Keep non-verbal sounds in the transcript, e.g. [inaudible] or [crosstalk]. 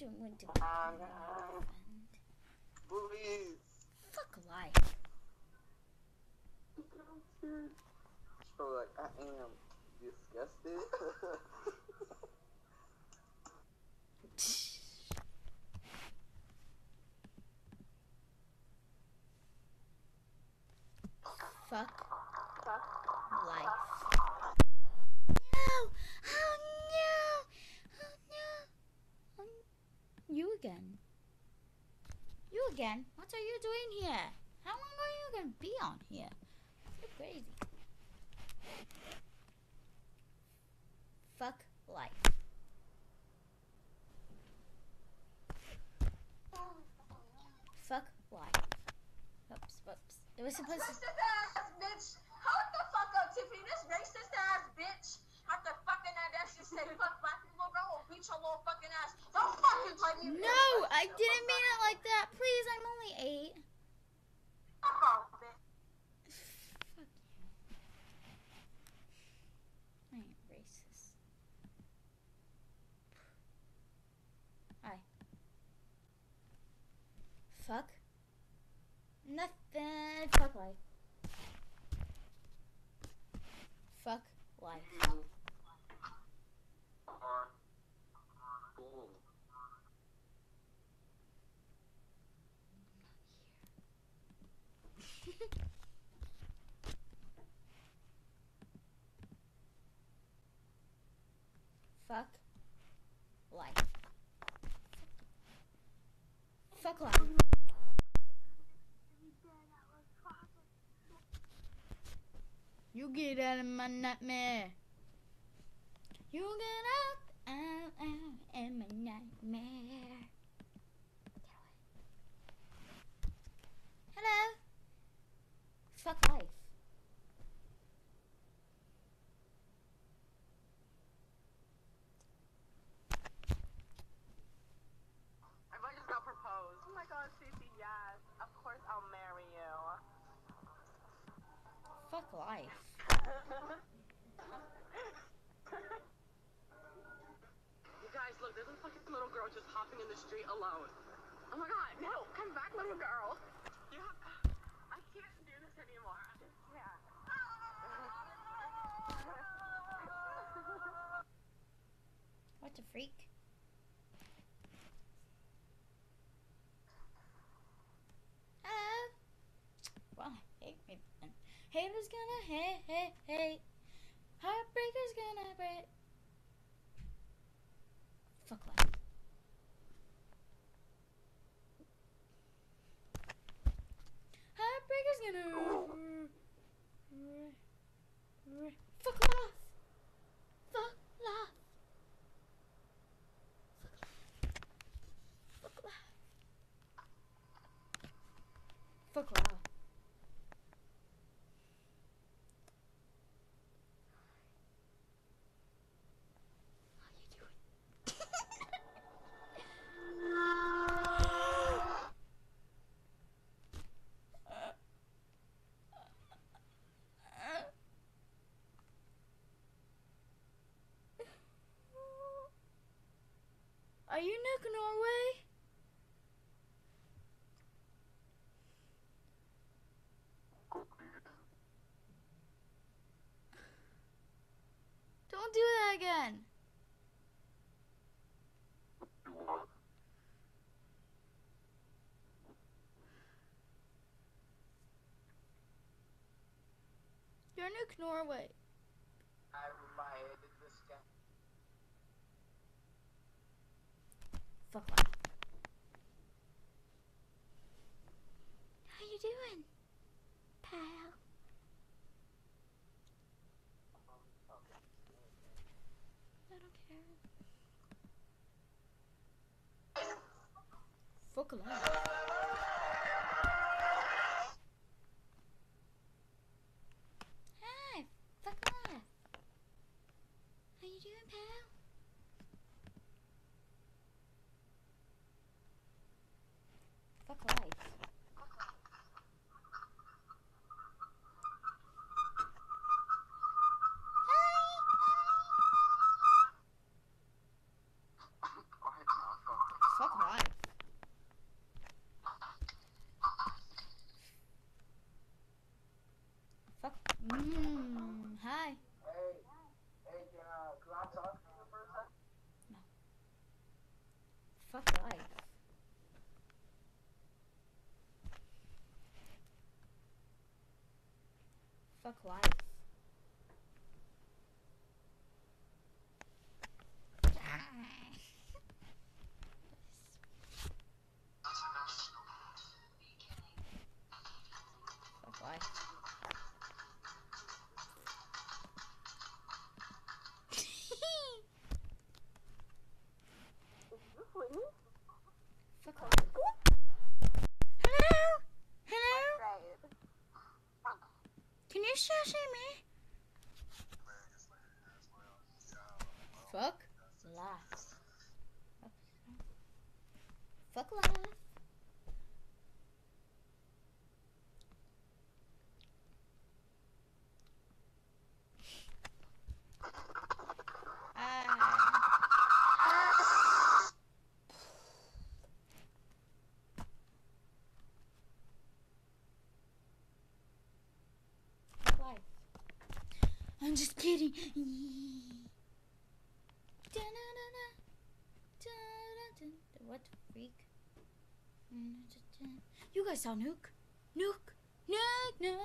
you want to um, my um, friend. Please. Fuck life. So like I am disgusted. [laughs] Fuck Fuck. life. No! Oh no! Oh no! Um, you again. You again? What are you doing here? How long are you gonna be on here? You're crazy. Fuck life. Fuck life. Oops, whoops. It was supposed to. Racist ass bitch. Hold the fuck up, Tiffany. This racist ass bitch. After fucking that, that shit say fuck black people, bro. Will beat your little fucking ass. Don't fucking play me. No. I didn't mean it like that. Please, I'm only eight. Fuck off, bitch. Fuck you. I ain't racist. Hi. Fuck. Nothing. Fuck life. Fuck life. Fuck life. Fuck life. You get out of my nightmare. You get out, in my nightmare. Get away. Hello. Fuck life. If I just got proposed. Oh my god, Cece, yes. Of course I'll marry you. Fuck life. You guys, look, there's a fucking little girl just hopping in the street alone. Oh my god, no, come back, little girl. You have, I can't do this anymore. I just can't. What the freak? Gonna hate, hate, hate. Heartbreakers gonna break. Fuck life. Heartbreakers gonna. Fuck off. Fuck off. Fuck off. Fuck off. How you doing? Are you Nick Norway? Don't do that again. You're Nick Norway. I reminded this guy. Fuck life. How you doing, pal? I don't care. Fuck life. Fuck life. Fuck mm, that. Fuck. Life. Me? Fuck. Fuck. Ah. Fuck life. I'm just kidding. What freak? Mm-hmm. You guys saw Nuke? Nuke? Nuke? Nuke?